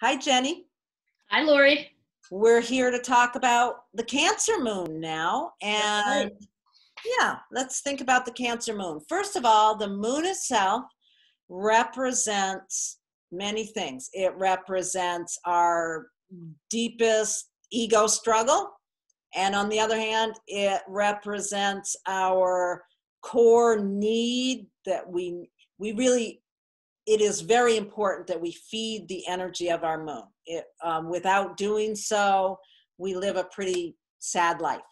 Hi, Jennie. Hi, Laurie. We're here to talk about the Cancer Moon now. And yeah, let's think about the Cancer Moon. First of all, the moon itself represents many things. It represents our deepest ego struggle. And on the other hand, it represents our core need that we we really it is very important that we feed the energy of our moon. It, um, without doing so, we live a pretty sad life.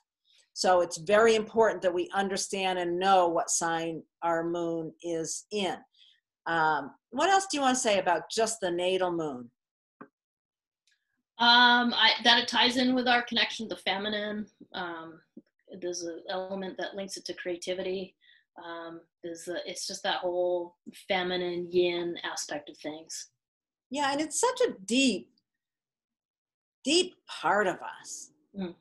So it's very important that we understand and know what sign our moon is in. Um, what else do you want to say about just the natal moon? Um, I, that it ties in with our connection to the feminine. Um, there's an element that links it to creativity. Um, is a, it's just that whole feminine yin aspect of things. Yeah, and it's such a deep, deep part of us. Mm.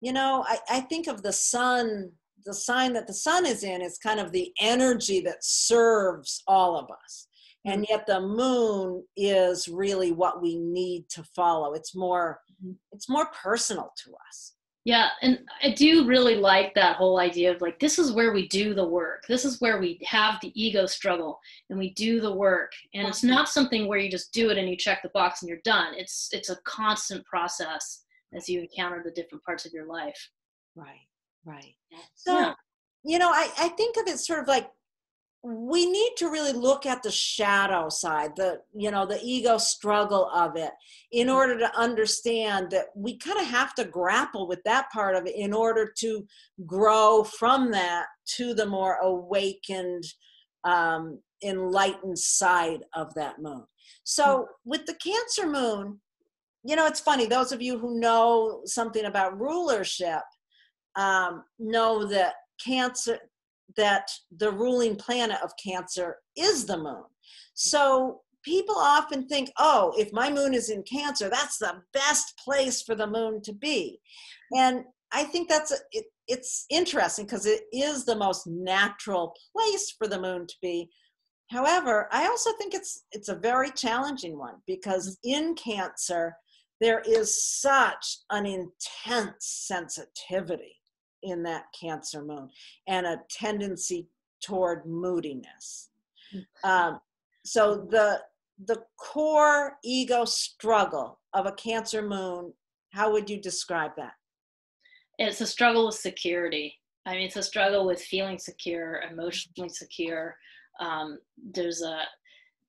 You know, I, I think of the sun, the sign that the sun is in is kind of the energy that serves all of us. Mm. And yet the moon is really what we need to follow. It's more, mm-hmm. it's more personal to us. Yeah, and I do really like that whole idea of like this is where we do the work. This is where we have the ego struggle and we do the work. And it's not something where you just do it and you check the box and you're done. It's it's a constant process as you encounter the different parts of your life. Right, right. So, yeah. you know, I, I think of it sort of like we need to really look at the shadow side the you know the ego struggle of it in mm-hmm. order to understand that we kind of have to grapple with that part of it in order to grow from that to the more awakened um, enlightened side of that moon so mm-hmm. with the cancer moon you know it's funny those of you who know something about rulership um, know that cancer that the ruling planet of Cancer is the moon. Mm-hmm. So people often think, oh, if my moon is in Cancer, that's the best place for the moon to be. And I think that's a, it, it's interesting because it is the most natural place for the moon to be. However, I also think it's it's a very challenging one because mm-hmm. in Cancer there is such an intense sensitivity in that Cancer moon and a tendency toward moodiness. Um, so the the core ego struggle of a Cancer moon, how would you describe that? It's a struggle with security. I mean, it's a struggle with feeling secure, emotionally secure. Um, there's a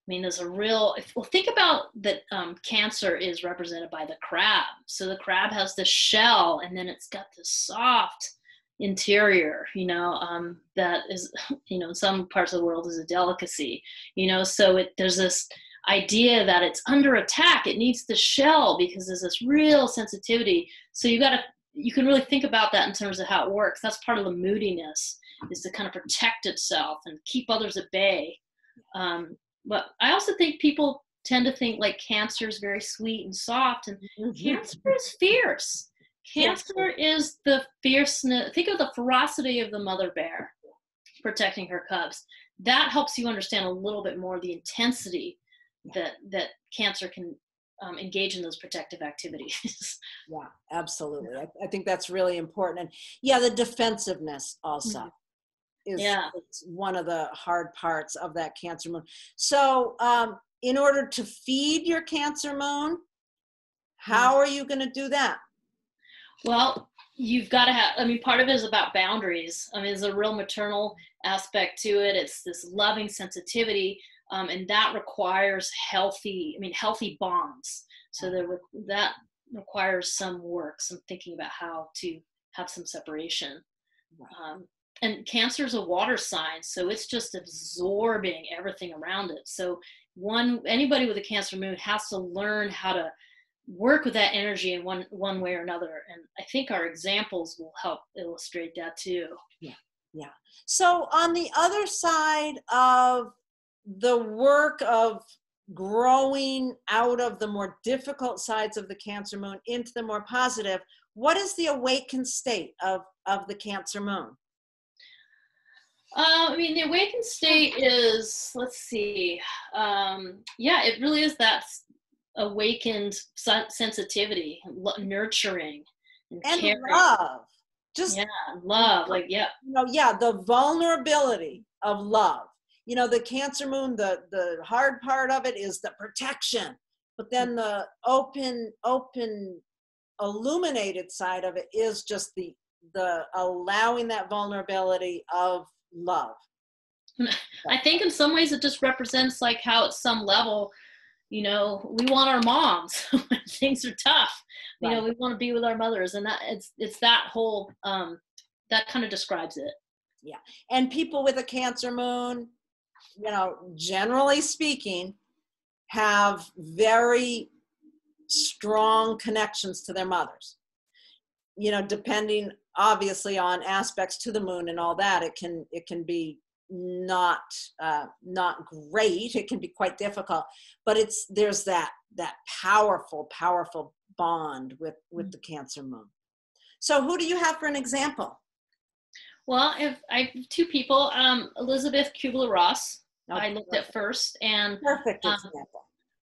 I mean, there's a real, if, well, think about that um, cancer is represented by the crab. So the crab has the shell and then it's got this soft, interior you know um, that is you know in some parts of the world is a delicacy you know so it there's this idea that it's under attack it needs the shell because there's this real sensitivity. So you got to you can really think about that in terms of how it works. That's part of the moodiness is to kind of protect itself and keep others at bay. Um, but i also think people tend to think like cancer is very sweet and soft and mm-hmm. cancer is fierce Cancer is the fierceness. Think of the ferocity of the mother bear protecting her cubs. That helps you understand a little bit more the intensity that that cancer can um, engage in those protective activities. yeah, absolutely. I, I, think that's really important. And yeah, the defensiveness also mm-hmm. is, yeah. one of the hard parts of that cancer moon. So, um, in order to feed your cancer moon, how mm-hmm. are you going to do that? Well, you've got to have, I mean, part of it is about boundaries. I mean, there's a real maternal aspect to it. It's this loving sensitivity, um, and that requires healthy, I mean, healthy bonds. So there, that requires some work, some thinking about how to have some separation. Um, and cancer is a water sign, so it's just absorbing everything around it. So one, anybody with a cancer moon has to learn how to work with that energy in one one way or another. And i think our examples will help illustrate that too. Yeah yeah. So on the other side of the work of growing out of the more difficult sides of the cancer moon into the more positive what is the awakened state of of the cancer moon? Uh, I mean, the awakened state is, let's see, um, yeah, it really is that awakened sensitivity, nurturing, and, and love. Just yeah, love. Like yeah, you know, yeah, the vulnerability of love. You know, the Cancer Moon. The the hard part of it is the protection, but then the open, open, illuminated side of it is just the the allowing that vulnerability of love. I think in some ways it just represents like how at some level you know we want our moms when things are tough. You right. know we want to be with our mothers and that it's it's that whole um that kind of describes it. Yeah and people with a cancer moon you know generally speaking have very strong connections to their mothers. You know depending obviously on aspects to the moon and all that it can it can be not uh, not great. It can be quite difficult but it's there's that that powerful powerful bond with with the cancer moon. So who do you have for an example? Well if i have two people um, elizabeth kubler-ross okay. i looked at first and perfect um, example.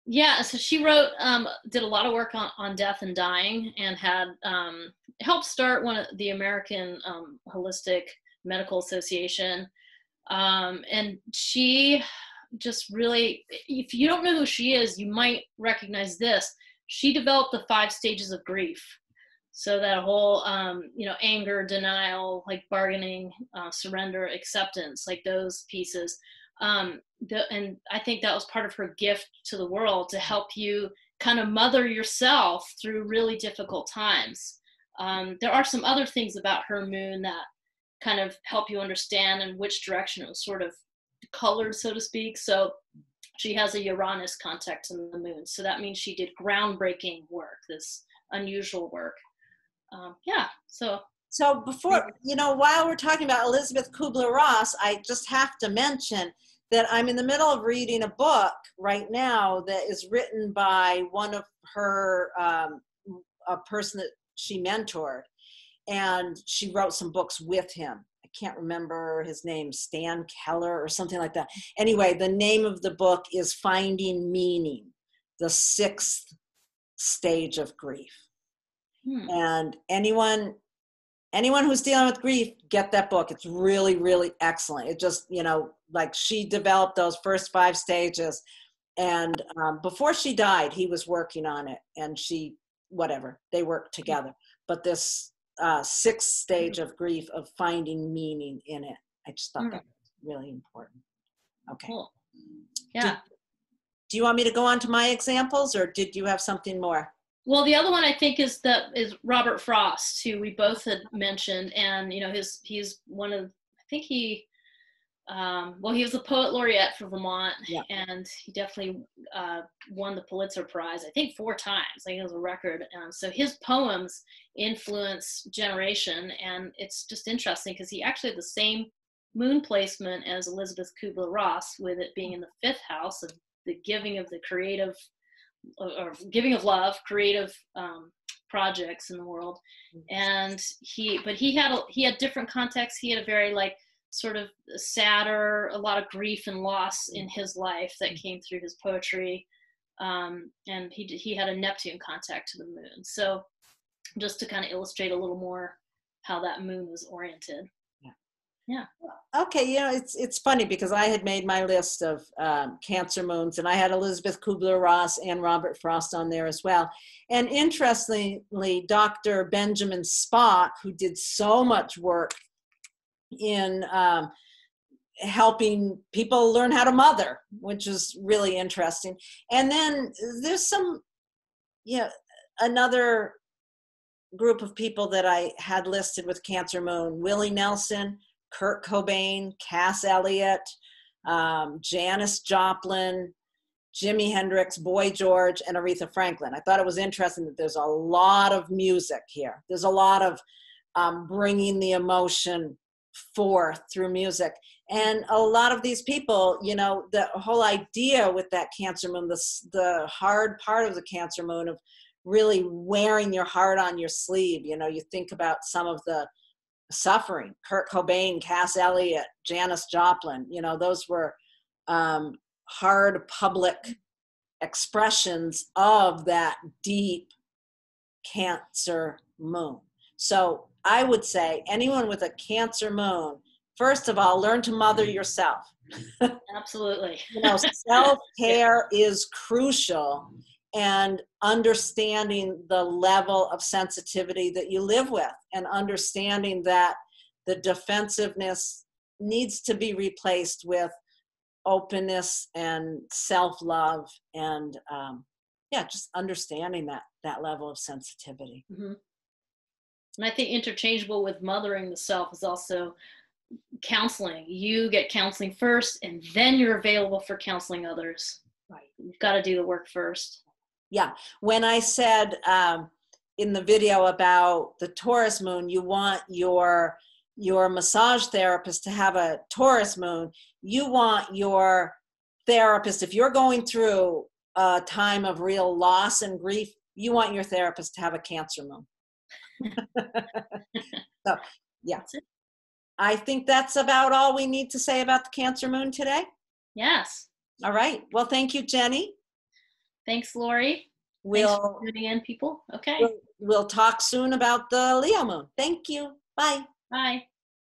yeah so she wrote um, did a lot of work on, on death and dying and had um, helped start one of the american um, holistic medical association um, and she just really, if you don't know who she is, you might recognize this. She developed the five stages of grief. So that whole, um, you know, anger, denial, like bargaining, uh, surrender, acceptance, like those pieces. Um, the, and I think that was part of her gift to the world to help you kind of mother yourself through really difficult times. Um, there are some other things about her moon that kind of help you understand in which direction it was sort of colored, so to speak. So she has a Uranus contact in the moon. So that means she did groundbreaking work, this unusual work. Um, yeah, so. So before, you know, while we're talking about Elizabeth Kubler-Ross, I just have to mention that I'm in the middle of reading a book right now that is written by one of her, um, a person that she mentored and she wrote some books with him. I can't remember his name, Stan Keller or something like that. Anyway, the name of the book is Finding Meaning, the sixth stage of grief. Hmm. And anyone anyone who's dealing with grief get that book it's really really excellent it just you know like she developed those first five stages and um, before she died he was working on it and she whatever they worked together but this uh, sixth stage of grief of finding meaning in it. I just thought mm. that was really important. Okay. Cool. Yeah. Do, do you want me to go on to my examples or did you have something more? Well, the other one I think is that is Robert Frost, who we both had mentioned, and you know his he's one of I think he um, well, he was a poet laureate for Vermont, yeah. and he definitely uh, won the Pulitzer Prize, I think four times. I think it was a record. Um, so his poems influence generation, and it's just interesting because he actually had the same moon placement as Elizabeth Kubler Ross, with it being in the fifth house of the giving of the creative, or giving of love, creative um, projects in the world. Mm-hmm. And he, but he had a, he had different contexts. He had a very like sort of sadder, a lot of grief and loss in his life that came through his poetry. Um, and he he had a Neptune contact to the moon. So just to kind of illustrate a little more how that moon was oriented. Yeah. Yeah. Okay, you know, it's it's funny because I had made my list of um, Cancer moons, and I had Elizabeth Kubler-Ross and Robert Frost on there as well. And interestingly, Dr. Benjamin Spock, who did so much work in um, helping people learn how to mother, which is really interesting. And then there's some, you know, another group of people that I had listed with Cancer Moon Willie Nelson, Kurt Cobain, Cass Elliot, um, Janis Joplin, Jimi Hendrix, Boy George, and Aretha Franklin. I thought it was interesting that there's a lot of music here. There's a lot of um, bringing the emotion forth through music and a lot of these people you know the whole idea with that cancer moon the, the hard part of the cancer moon of really wearing your heart on your sleeve you know you think about some of the suffering kurt cobain cass elliot janis joplin you know those were um, hard public expressions of that deep Cancer moon. So I would say anyone with a Cancer moon, first of all, learn to mother yourself. Absolutely. you know, self care is crucial and understanding the level of sensitivity that you live with and understanding that the defensiveness needs to be replaced with openness and self-love and um, yeah just understanding that that level of sensitivity mm-hmm. And i think interchangeable with mothering the self is also counseling. You get counseling first and then you're available for counseling others. Right. You've got to do the work first. Yeah. When i said um, in the video about the taurus moon you want your your massage therapist to have a taurus moon. You want your therapist if you're going through a time of real loss and grief you want your therapist to have a cancer moon so yeah. I think that's about all we need to say about the cancer moon today. Yes. All right. Well thank you jennie. Thanks laurie. We'll tuning in people. Okay. we'll, we'll talk soon about the leo moon. Thank you. Bye. Bye